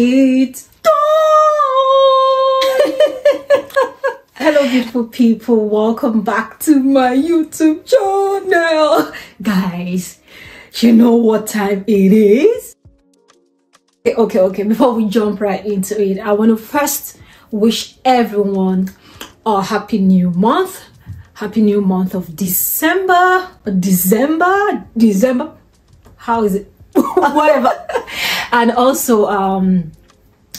It's Hello, beautiful people. Welcome back to my YouTube channel. Guys, you know what time it is? Okay, okay. Before we jump right into it, I want to first wish everyone a happy new month. Happy new month of December. December? December? How is it? Whatever and also um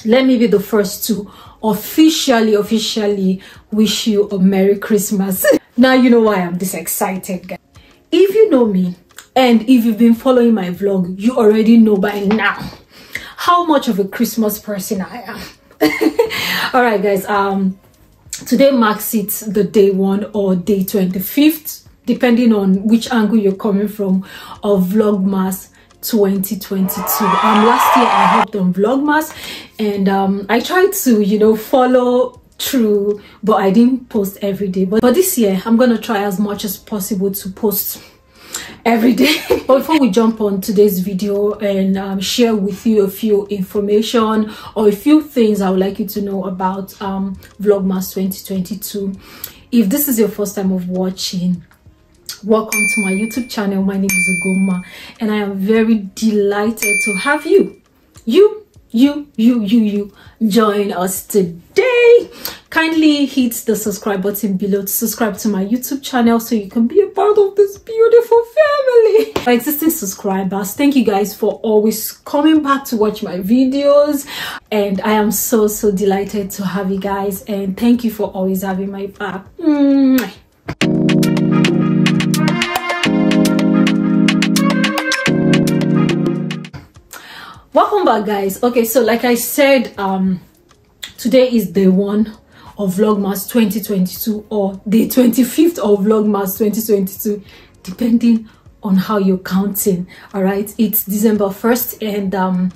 let me be the first to officially officially wish you a merry christmas. Now you know why i'm this excited guys. If you know me and if you've been following my vlog you already know by now how much of a christmas person i am. All right guys um today marks it the day one or day 25th depending on which angle you're coming from of vlogmas 2022 um last year i helped on vlogmas and um i tried to you know follow through but i didn't post every day. But, but this year i'm gonna try as much as possible to post every day. But before we jump on today's video and um, share with you a few information or a few things i would like you to know about um vlogmas 2022 if this is your first time of watching welcome to my youtube channel. My name is Ugoma and I am very delighted to have you. You you you you you join us today. Kindly hit the subscribe button below to subscribe to my youtube channel so you can be a part of this beautiful family. My existing subscribers thank you guys for always coming back to watch my videos. And i am so so delighted to have you guys and thank you for always having my back. Welcome back guys okay so like i said um today is day one of vlogmas 2022 or the 25th of vlogmas 2022 depending on how you're counting all right? It's december 1st and um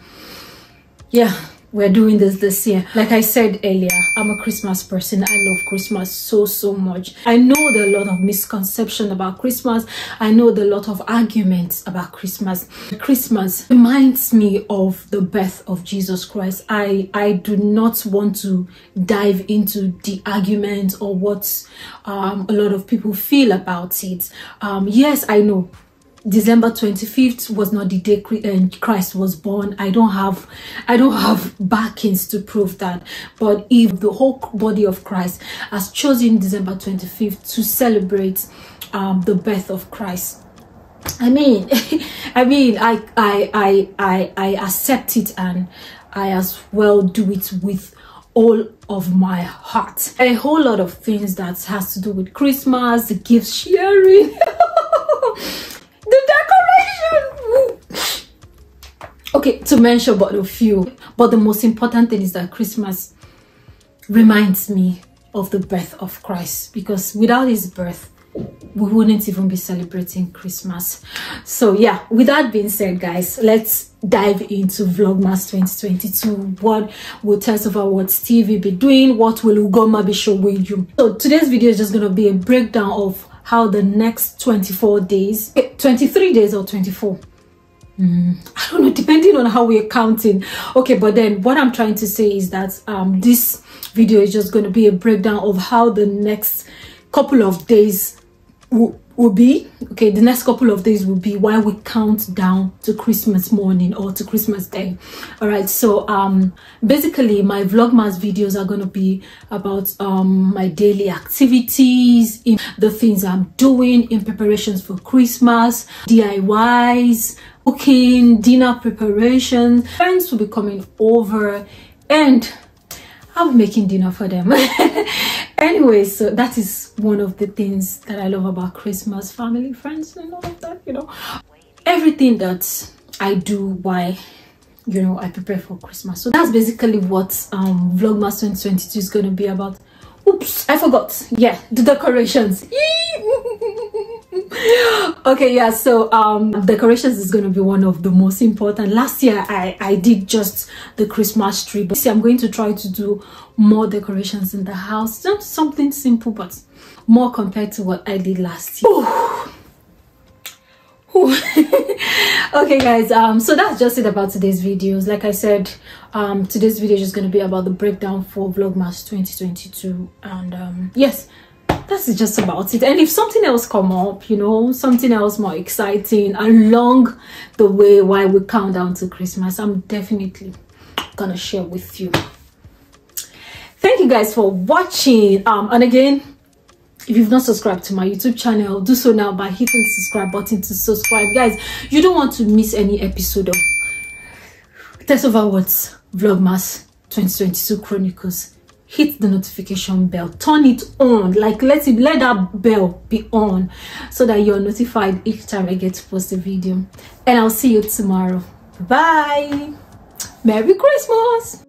yeah we're doing this this year. Like i said earlier i'm a christmas person. I love christmas so so much. I know there are a lot of misconception about christmas. I know there are a lot of arguments about christmas. Christmas reminds me of the birth of jesus christ. I i do not want to dive into the argument or what um, a lot of people feel about it. Um, yes i know December 25th was not the day uh, Christ was born. I don't have I don't have backings to prove that. But if the whole body of Christ has chosen December 25th to celebrate um, the birth of Christ, I mean, I mean, I, I, I, I, I accept it and I as well do it with all of my heart. A whole lot of things that has to do with Christmas, the gift sharing. the decoration okay to mention but a few. But the most important thing is that christmas reminds me of the birth of christ. Because without his birth we wouldn't even be celebrating christmas. So yeah with that being said guys let's dive into vlogmas 2022 what will TessOverWords TV be doing? What will ugoma be showing you? So today's video is just going to be a breakdown of how the next 24 days, eh, 23 days or 24. Mm, I don't know, depending on how we're counting. Okay, but then what I'm trying to say is that um, this video is just going to be a breakdown of how the next couple of days will, will be okay the next couple of days will be while we count down to christmas morning or to christmas day. All right so um basically my vlogmas videos are going to be about um my daily activities in the things i'm doing in preparations for christmas diys cooking dinner preparation. Friends will be coming over and i'm making dinner for them. Anyway so that is one of the things that i love about christmas. Family friends and all of that you know. Everything that i do why you know i prepare for christmas. So that's basically what um vlogmas 2022 is going to be about oops i forgot. Yeah the decorations. Okay yeah so um decorations is going to be one of the most important. Last year i i did just the christmas tree but see i'm going to try to do more decorations in the house. Just something simple but more compared to what i did last year. Ooh. Ooh. okay guys um so that's just it about today's videos. Like i said um today's video is just going to be about the breakdown for vlogmas 2022 and um yes that's just about it. And if something else come up you know something else more exciting along the way while we count down to christmas i'm definitely gonna share with you. Thank you guys for watching. Um and again if you've not subscribed to my youtube channel do so now by hitting the subscribe button to subscribe. Guys you don't want to miss any episode of TessOverWords vlogmas 2022 chronicles. Hit the notification bell. Turn it on. Like let it let that bell be on so that you're notified each time i get to post a video. And i'll see you tomorrow. Bye. Merry christmas